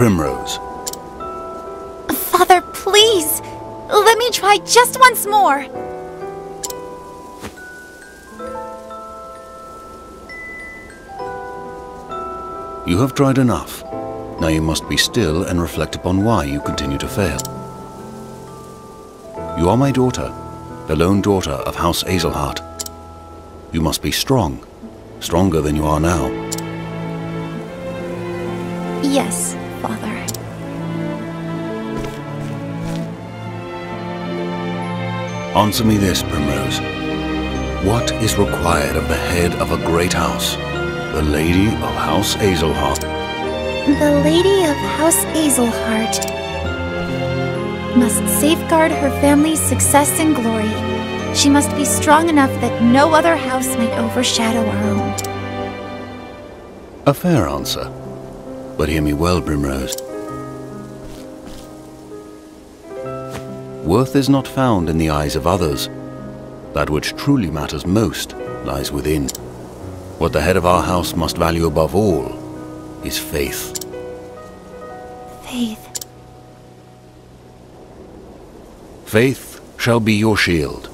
Primrose. Father, please! Let me try just once more! You have tried enough. Now you must be still and reflect upon why you continue to fail. You are my daughter, the lone daughter of House Azelhart. You must be strong, stronger than you are now. Yes, Answer me this, Primrose. What is required of the head of a great house, the Lady of House Azelhart? The Lady of House Azelhart must safeguard her family's success and glory. She must be strong enough that no other house might overshadow our own. A fair answer. But hear me well, Primrose. Worth is not found in the eyes of others. That which truly matters most lies within. What the head of our house must value above all is faith. Faith. Faith shall be your shield.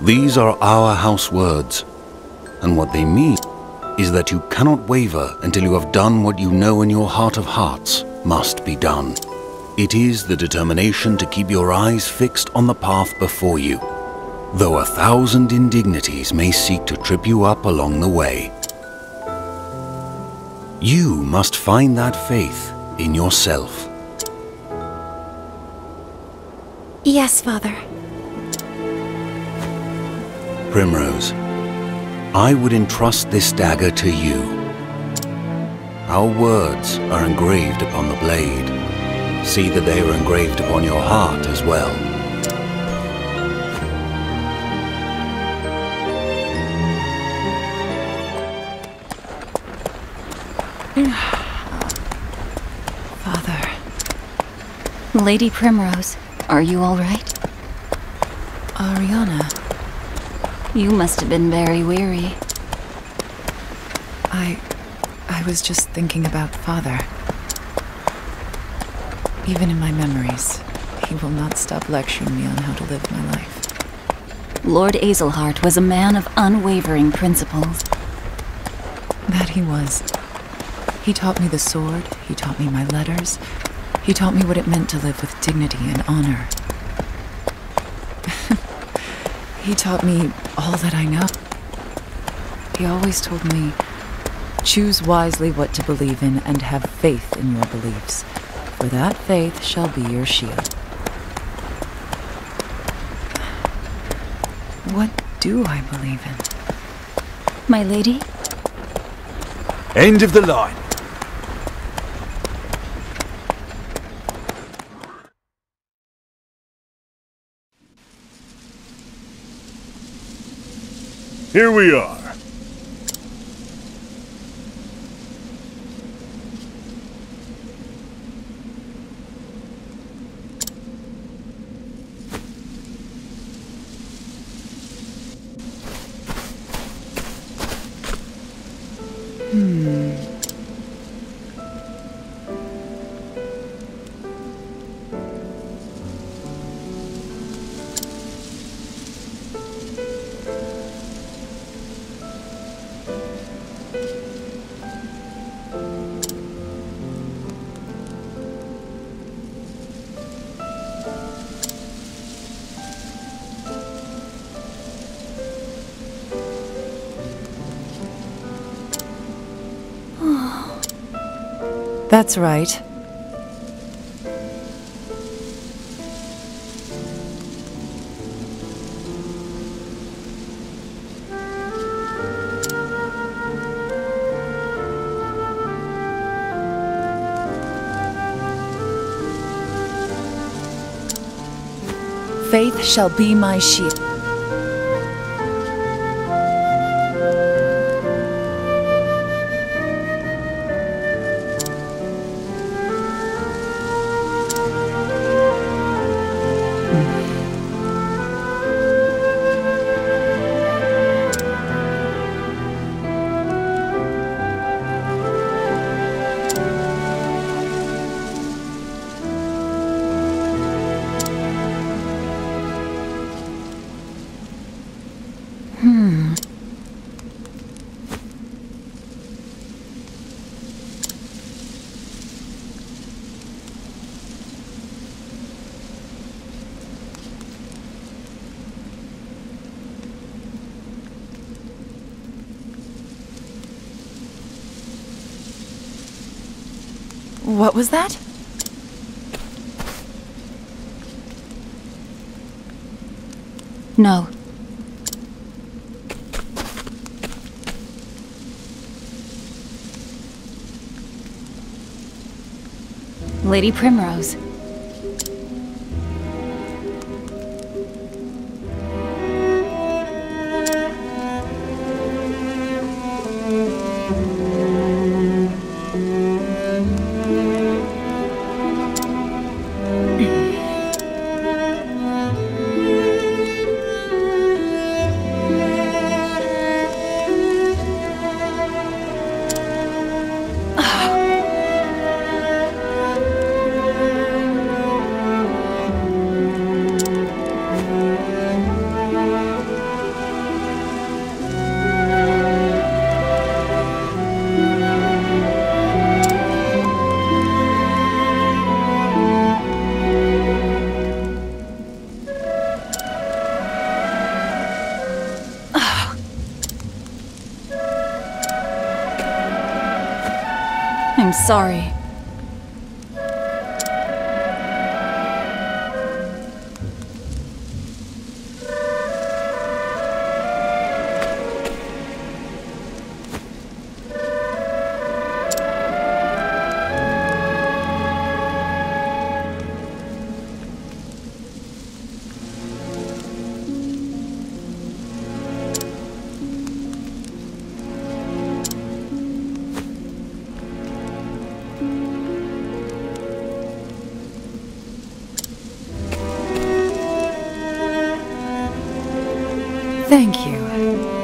These are our house words, and what they mean is that you cannot waver until you have done what you know in your heart of hearts must be done. It is the determination to keep your eyes fixed on the path before you, though a thousand indignities may seek to trip you up along the way. You must find that faith in yourself. Yes, Father. Primrose, I would entrust this dagger to you. Our words are engraved upon the blade. See that they are engraved upon your heart as well. Father. Lady Primrose, are you all right? Ariana, You must have been very weary. I. I was just thinking about Father. Even in my memories, he will not stop lecturing me on how to live my life. Lord Azelhart was a man of unwavering principles. That he was. He taught me the sword, he taught me my letters, he taught me what it meant to live with dignity and honor. he taught me all that I know. He always told me, choose wisely what to believe in and have faith in your beliefs, for that faith shall be your shield. What do I believe in? My lady? End of the line. Here we are. 嗯。That's right. Faith shall be my shield. Hmm. What was that? No. Lady Primrose. Sorry. Thank you.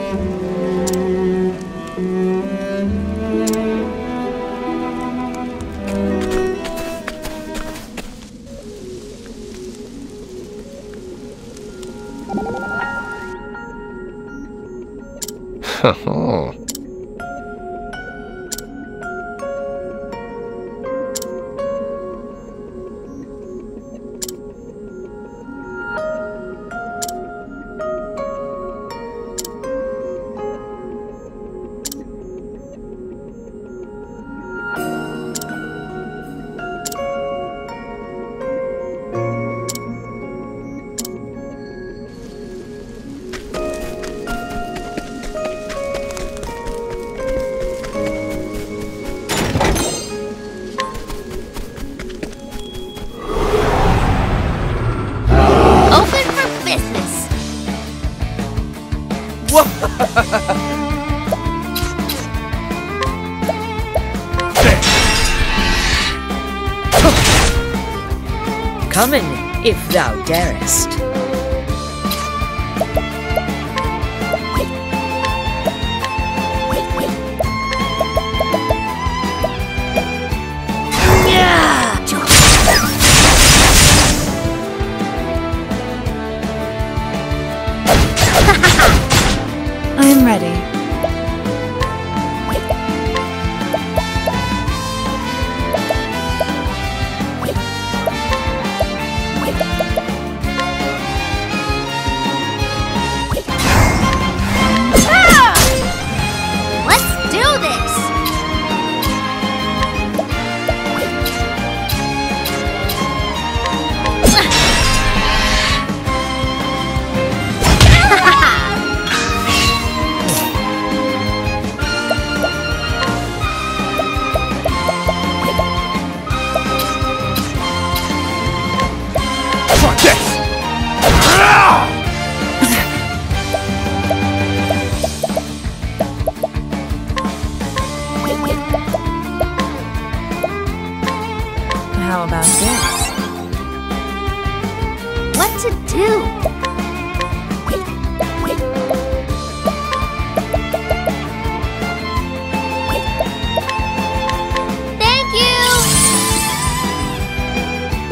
If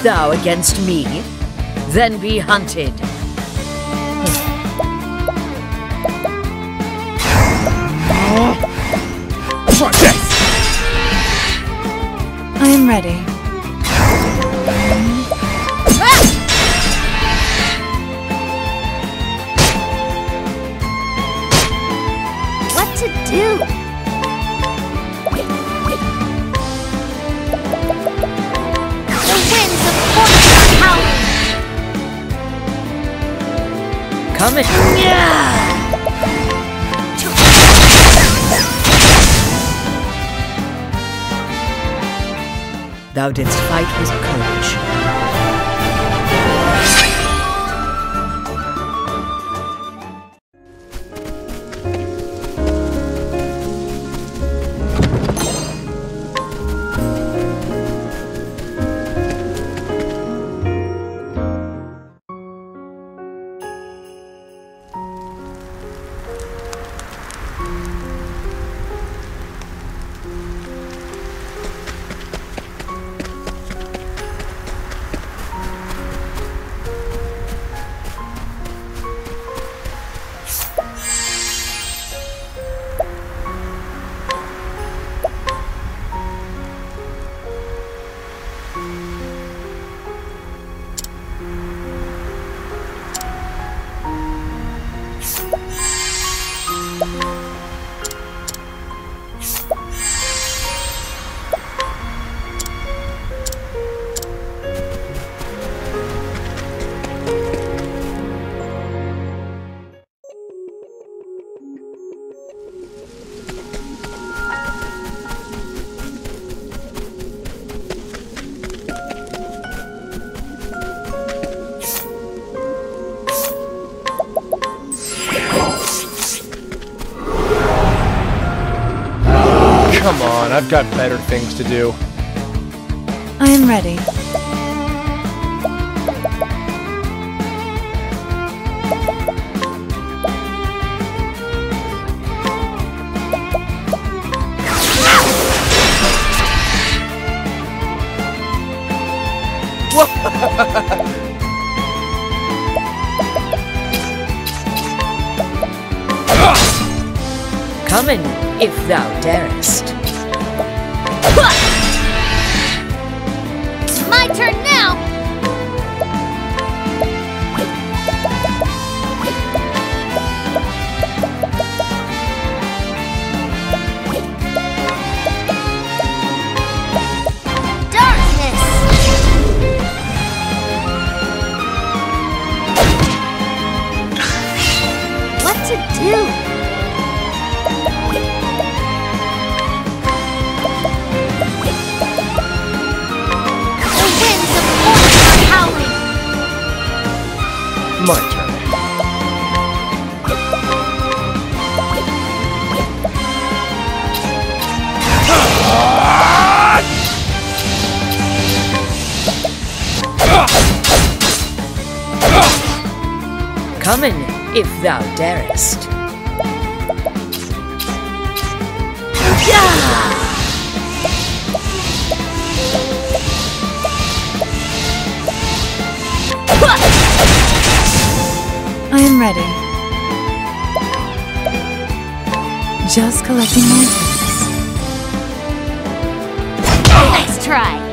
Standest thou against me? Then be hunted. I am ready. What to do? Coming. Thou didst fight with courage. I've got better things to do. I am ready. Coming, if thou darest. My turn now. My turn. Coming, if thou darest. I am ready. Just collecting my things. Nice try.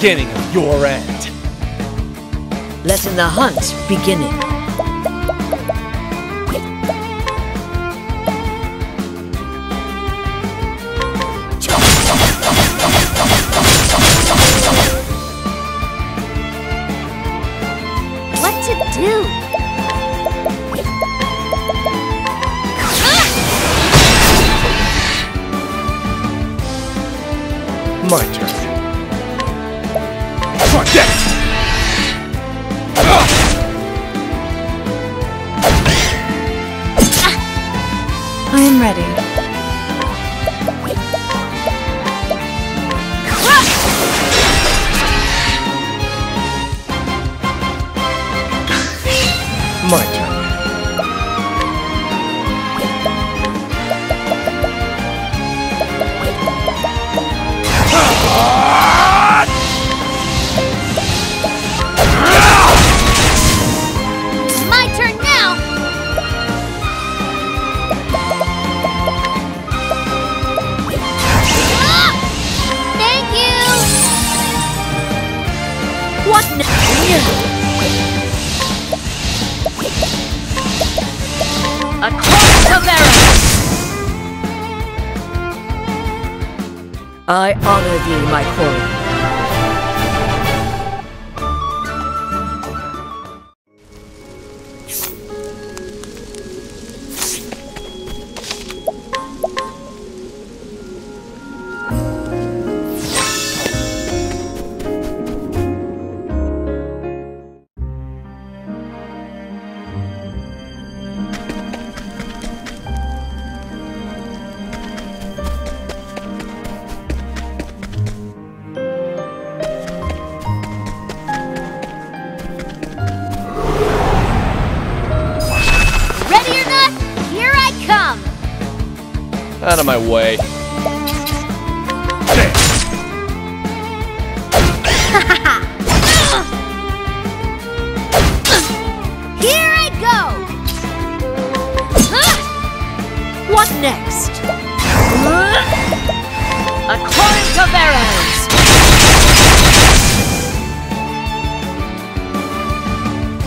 Beginning of your end. Letting the hunt beginning. What to do? My turn. Fuck that! I honor thee, my quarry. Out of my way. Here I go! What next? A chorus of arrows!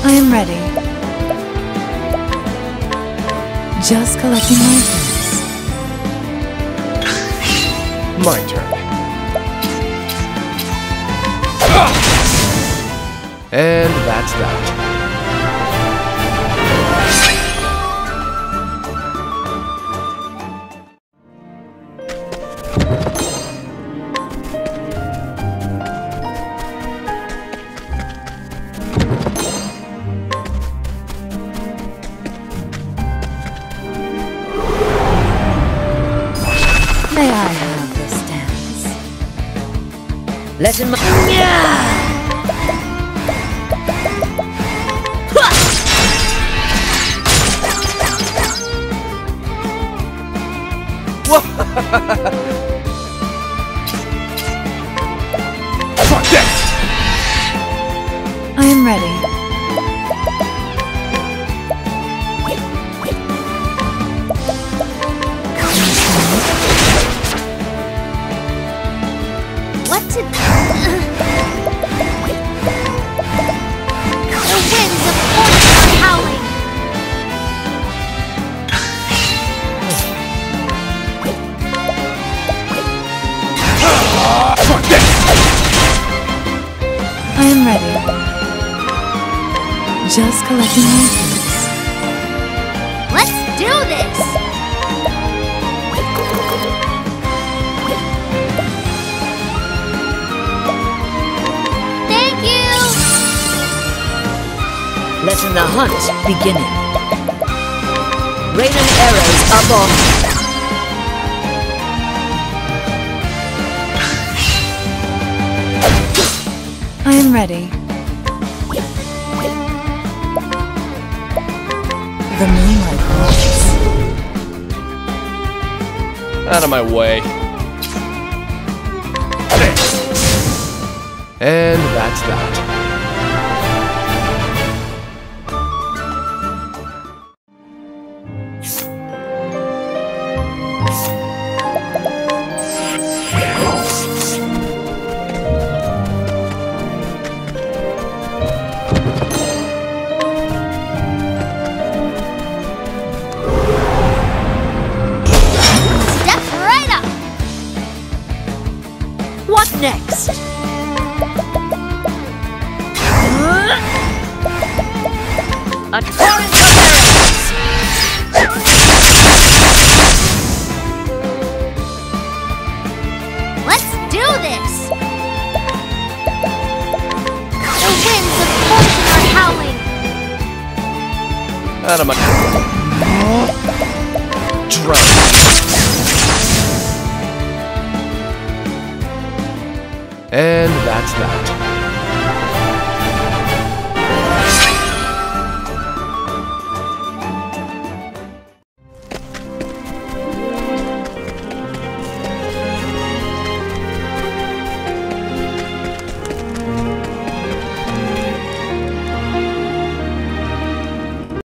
I am ready. Just collecting my My turn. And that's that. Just collecting my. Let's do this! Thank you! Letting the hunt beginning. Raining arrows above. I am ready. The moonlight glows. Out of my way. And that's that. Out of my... And that's that.